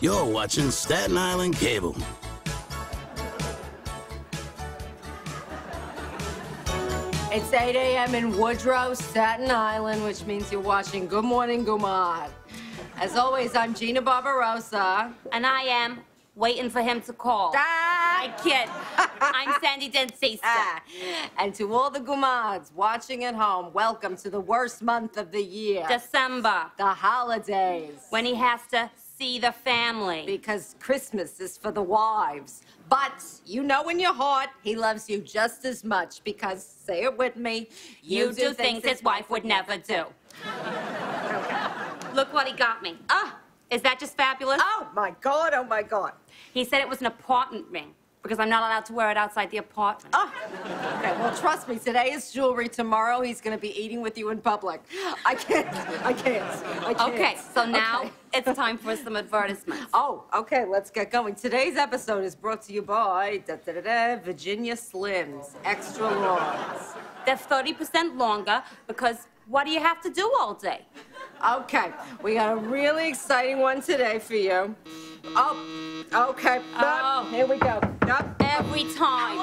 You're watching Staten Island Cable. It's 8 a.m. in Woodrow, Staten Island, which means you're watching Good Morning Goomah. As always, I'm Gina Barbarosa. And I am waiting for him to call. Ah! I kid. I'm Sandy Dentista. Ah. And to all the Goomahs watching at home, welcome to the worst month of the year, December, the holidays. when he has to see the family. Because Christmas is for the wives. But you know in your heart, he loves you just as much because, say it with me, You do things his wife would never do. Look what he got me. Ah! Is that just fabulous? Oh my God, oh my God. He said it was an apartment ring because I'm not allowed to wear it outside the apartment. Oh, okay. Well, trust me. Today is jewelry. Tomorrow he's going to be eating with you in public. I can't. I can't. I can't. Okay, so now Okay. it's time for some advertisements. Oh, okay. Let's get going. Today's episode is brought to you by da, da, da, Virginia Slims Extra Large. They're 30% longer because what do you have to do all day? Okay, we got a really exciting one today for you. Oh, okay. Oh. Here we go. Yep. Every time.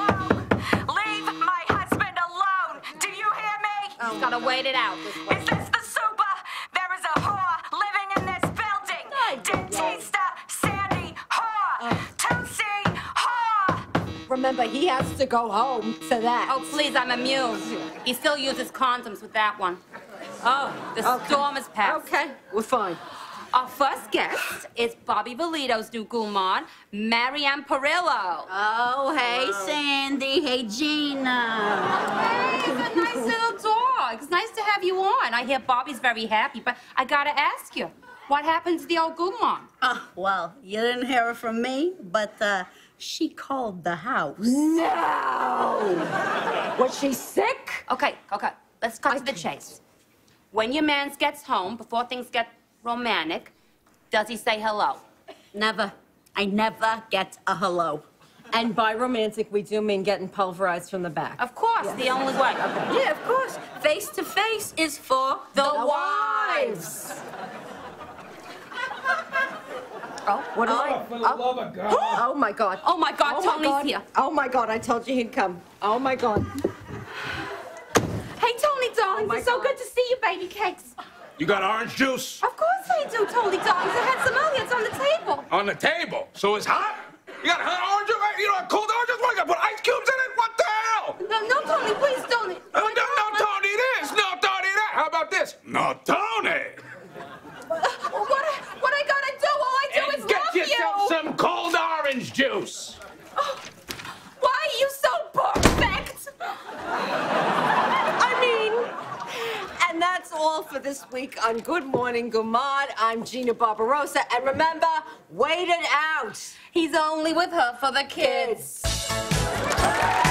Leave my husband alone! Do you hear me? Oh, Just gotta wait it out. Is this the super? There is a whore living in this building! Dentista Sandy Whore! Oh. Tootsie Whore! Remember, he has to go home to that. Oh, please, I'm amused. He still uses condoms with that one. Oh, the Okay. storm is past. Okay, we're fine. Our first guest is Bobby Valito's new gumon, Marianne Perillo. Oh, hey, Sandy. Hey, Gina. Hey, it's a nice little dog. It's nice to have you on. I hear Bobby's very happy, but I gotta ask you, what happened to the old gumon? Oh, well, you didn't hear it from me, but uh, she called the house. No! Was she sick? Okay, okay, let's cut to the chase. When your man gets home, before things get romantic, does he say hello? Never. I never get a hello. And by romantic, we do mean getting pulverized from the back. Of course, the only way. Yeah, of course. Face to face is for The, The wives. Oh, what am oh, I? For the oh. love of God. Oh my God. Oh my God, Oh my God. here. Oh my God, I told you he'd come. Oh my God. Hey, Tony, darling, Oh my it's so good to see you, baby cakes. You got orange juice Of course I do, Tony, darling. I had some earlier. It's on the table. on the table, so it's hot. You got hot orange juice? You know, cold orange juice? What, you gotta put ice cubes in it? What the hell? No, no, Tony, please, Tony. Uh, no, no, Tony this. No, Tony that. How about this? No, Tony. What, I- what I gotta do? All I do is Get love yourself you. some cold orange juice. Why are you so perfect? I mean, and that's all for this week on Good Morning Goomah. I'm Gina Barbarosa, and remember, wait it out. He's only with her for the kids. Kids.